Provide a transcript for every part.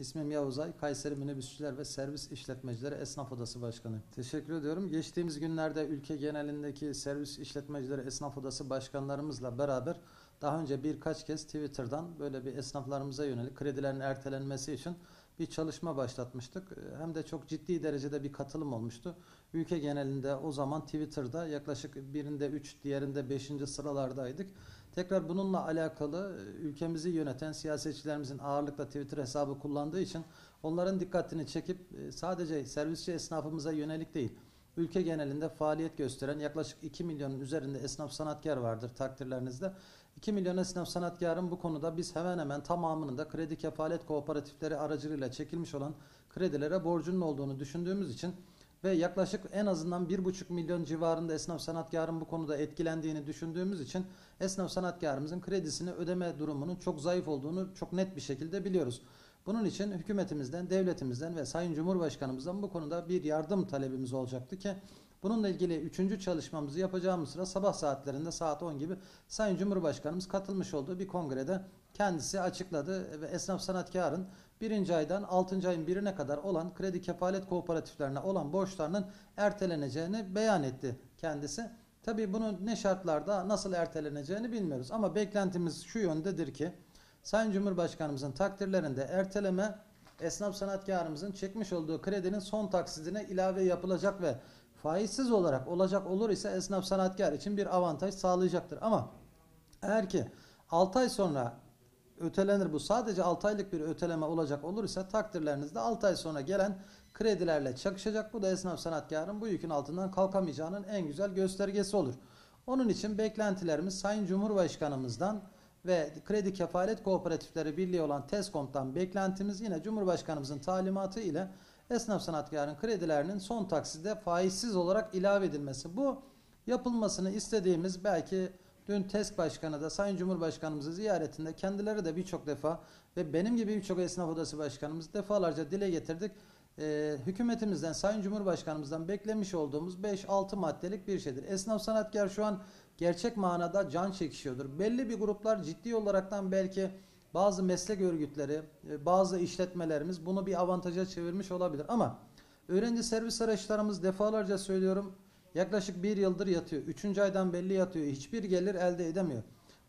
İsmim Yavuz Ay, Kayseri Minibüsçüler ve Servis İşletmecileri Esnaf Odası Başkanı. Teşekkür ediyorum. Geçtiğimiz günlerde ülke genelindeki Servis İşletmecileri Esnaf Odası Başkanlarımızla beraber daha önce birkaç kez Twitter'dan böyle bir esnaflarımıza yönelik kredilerin ertelenmesi için bir çalışma başlatmıştık. Hem de çok ciddi derecede bir katılım olmuştu. Ülke genelinde o zaman Twitter'da yaklaşık birinde 3, diğerinde 5. sıralardaydık. Tekrar bununla alakalı e, ülkemizi yöneten siyasetçilerimizin ağırlıkla Twitter hesabı kullandığı için onların dikkatini çekip e, sadece servisçi esnafımıza yönelik değil, ülke genelinde faaliyet gösteren yaklaşık 2 milyonun üzerinde esnaf sanatkar vardır takdirlerinizde. 2 milyon esnaf sanatkarın bu konuda biz hemen hemen tamamının da kredi kefalet kooperatifleri aracılığıyla çekilmiş olan kredilere borcunun olduğunu düşündüğümüz için ve yaklaşık en azından 1,5 milyon civarında esnaf sanatkarın bu konuda etkilendiğini düşündüğümüz için esnaf sanatkarımızın kredisini ödeme durumunun çok zayıf olduğunu çok net bir şekilde biliyoruz. Bunun için hükümetimizden, devletimizden ve Sayın Cumhurbaşkanımızdan bu konuda bir yardım talebimiz olacaktı ki bununla ilgili üçüncü çalışmamızı yapacağımız sıra sabah saatlerinde saat 10 gibi Sayın Cumhurbaşkanımız katılmış olduğu bir kongrede kendisi açıkladı ve esnaf sanatkarın birinci aydan 6. ayın birine kadar olan kredi kefalet kooperatiflerine olan borçlarının erteleneceğini beyan etti kendisi. Tabi bunun ne şartlarda nasıl erteleneceğini bilmiyoruz ama beklentimiz şu yöndedir ki Sayın Cumhurbaşkanımızın takdirlerinde erteleme esnaf sanatkarımızın çekmiş olduğu kredinin son taksidine ilave yapılacak ve faizsiz olarak olacak olur ise esnaf sanatkar için bir avantaj sağlayacaktır. Ama eğer ki 6 ay sonra ötelenir bu sadece 6 aylık bir öteleme olacak olur ise takdirlerinizde 6 ay sonra gelen kredilerle çakışacak. Bu da esnaf sanatkarın bu yükün altından kalkamayacağının en güzel göstergesi olur. Onun için beklentilerimiz Sayın Cumhurbaşkanımızdan ve Kredi Kefalet Kooperatifleri Birliği olan TESKOM'dan beklentimiz yine Cumhurbaşkanımızın talimatı ile esnaf sanatkarın kredilerinin son takside faizsiz olarak ilave edilmesi. Bu yapılmasını istediğimiz belki dün TESK Başkanı da Sayın Cumhurbaşkanımızı ziyaretinde kendileri de birçok defa ve benim gibi birçok esnaf odası başkanımız defalarca dile getirdik. Ee, hükümetimizden, Sayın Cumhurbaşkanımızdan beklemiş olduğumuz 5-6 maddelik bir şeydir. Esnaf sanatkar şu an gerçek manada can çekişiyordur. Belli bir gruplar ciddi olaraktan belki bazı meslek örgütleri, e, bazı işletmelerimiz bunu bir avantaja çevirmiş olabilir. Ama öğrenci servis araçlarımız defalarca söylüyorum yaklaşık bir yıldır yatıyor. Üçüncü aydan belli yatıyor. Hiçbir gelir elde edemiyor.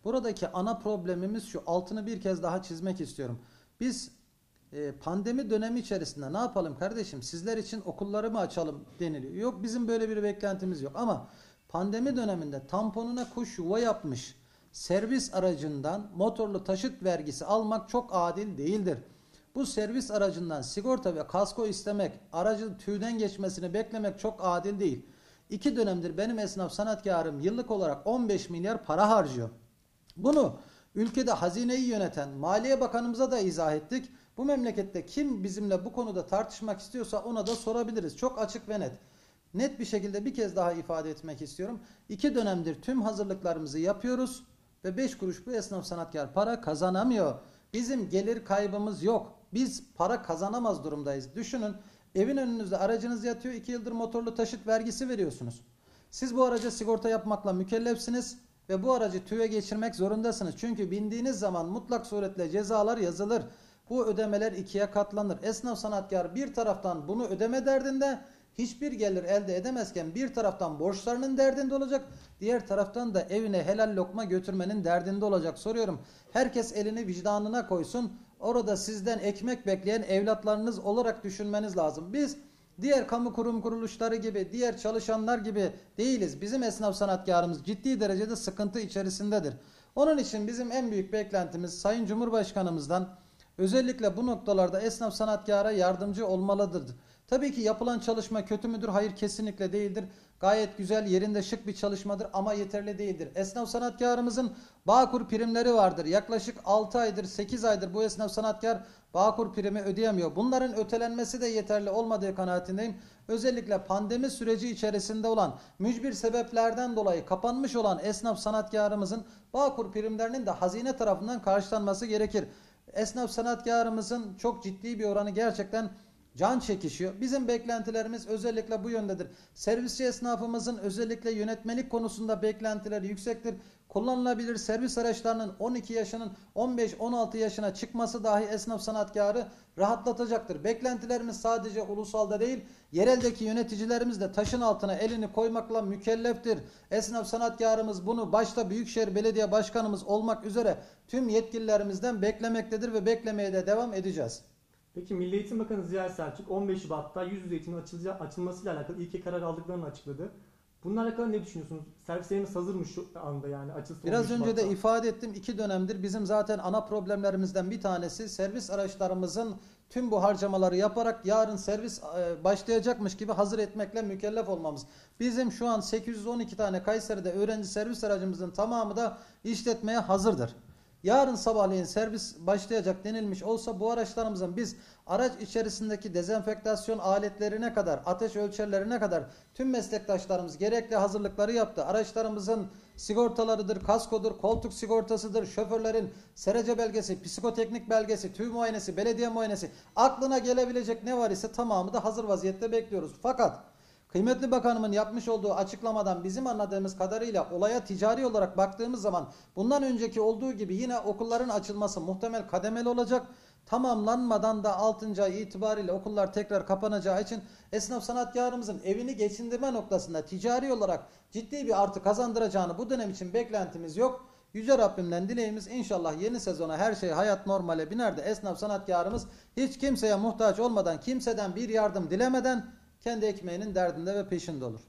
Buradaki ana problemimiz şu. Altını bir kez daha çizmek istiyorum. Biz e, pandemi dönemi içerisinde ne yapalım kardeşim? Sizler için okulları mı açalım deniliyor. Yok bizim böyle bir beklentimiz yok. Ama pandemi döneminde tamponuna kuş yuva yapmış servis aracından motorlu taşıt vergisi almak çok adil değildir. Bu servis aracından sigorta ve kasko istemek, aracın tüyden geçmesini beklemek çok adil değil. İki dönemdir benim esnaf sanatkarım yıllık olarak 15 milyar para harcıyor. Bunu ülkede hazineyi yöneten Maliye Bakanımıza da izah ettik. Bu memlekette kim bizimle bu konuda tartışmak istiyorsa ona da sorabiliriz. Çok açık ve net. Net bir şekilde bir kez daha ifade etmek istiyorum. İki dönemdir tüm hazırlıklarımızı yapıyoruz ve 5 kuruş bu esnaf sanatkar para kazanamıyor. Bizim gelir kaybımız yok. Biz para kazanamaz durumdayız. Düşünün evin önünüzde aracınız yatıyor 2 yıldır motorlu taşıt vergisi veriyorsunuz. Siz bu araca sigorta yapmakla mükellefsiniz ve bu aracı tüve geçirmek zorundasınız. Çünkü bindiğiniz zaman mutlak suretle cezalar yazılır. Bu ödemeler ikiye katlanır. Esnaf sanatkar bir taraftan bunu ödeme derdinde hiçbir gelir elde edemezken bir taraftan borçlarının derdinde olacak, diğer taraftan da evine helal lokma götürmenin derdinde olacak. Soruyorum. Herkes elini vicdanına koysun. Orada sizden ekmek bekleyen evlatlarınız olarak düşünmeniz lazım. Biz diğer kamu kurum kuruluşları gibi, diğer çalışanlar gibi değiliz. Bizim esnaf sanatkarımız ciddi derecede sıkıntı içerisindedir. Onun için bizim en büyük beklentimiz Sayın Cumhurbaşkanımızdan özellikle bu noktalarda esnaf sanatkara yardımcı olmalıdır. Tabii ki yapılan çalışma kötü müdür? Hayır kesinlikle değildir. Gayet güzel yerinde şık bir çalışmadır ama yeterli değildir. Esnaf sanatkarımızın Bağkur primleri vardır. Yaklaşık 6 aydır 8 aydır bu esnaf sanatkar Bağkur primi ödeyemiyor. Bunların ötelenmesi de yeterli olmadığı kanaatindeyim. Özellikle pandemi süreci içerisinde olan mücbir sebeplerden dolayı kapanmış olan esnaf sanatkarımızın Bağkur primlerinin de hazine tarafından karşılanması gerekir. Esnaf sanatkarımızın çok ciddi bir oranı gerçekten can çekişiyor. Bizim beklentilerimiz özellikle bu yöndedir. Servisçi esnafımızın özellikle yönetmelik konusunda beklentileri yüksektir. kullanılabilir servis araçlarının 12 yaşının 15-16 yaşına çıkması dahi esnaf sanatkarı rahatlatacaktır. Beklentilerimiz sadece ulusalda değil, yereldeki yöneticilerimiz de taşın altına elini koymakla mükelleftir. Esnaf sanatkarımız bunu başta Büyükşehir Belediye Başkanımız olmak üzere tüm yetkililerimizden beklemektedir ve beklemeye de devam edeceğiz. Peki Milli Eğitim Bakanı Ziya Selçuk 15 Şubat'ta yüz yüze eğitimin açılmasıyla alakalı ilk karar aldıklarını açıkladı. Bununla alakalı ne düşünüyorsunuz? Servislerimiz hazır mı şu anda yani açılsın Biraz 15 önce de ifade ettim iki dönemdir bizim zaten ana problemlerimizden bir tanesi servis araçlarımızın tüm bu harcamaları yaparak yarın servis e, başlayacakmış gibi hazır etmekle mükellef olmamız. Bizim şu an 812 tane Kayseri'de öğrenci servis aracımızın tamamı da işletmeye hazırdır. Yarın sabahleyin servis başlayacak denilmiş olsa bu araçlarımızın biz araç içerisindeki dezenfektasyon aletlerine kadar, ateş ölçerlerine kadar tüm meslektaşlarımız gerekli hazırlıkları yaptı. Araçlarımızın sigortalarıdır, kaskodur, koltuk sigortasıdır, şoförlerin serece belgesi, psikoteknik belgesi, tüy muayenesi, belediye muayenesi aklına gelebilecek ne var ise tamamı da hazır vaziyette bekliyoruz. Fakat Kıymetli Bakanımın yapmış olduğu açıklamadan bizim anladığımız kadarıyla olaya ticari olarak baktığımız zaman bundan önceki olduğu gibi yine okulların açılması muhtemel kademeli olacak. Tamamlanmadan da 6. ay itibariyle okullar tekrar kapanacağı için esnaf sanatkarımızın evini geçindirme noktasında ticari olarak ciddi bir artı kazandıracağını bu dönem için beklentimiz yok. Yüce Rabbimden dileğimiz inşallah yeni sezona her şey hayat normale biner de esnaf sanatkarımız hiç kimseye muhtaç olmadan kimseden bir yardım dilemeden kendi ekmeğinin derdinde ve peşinde olur.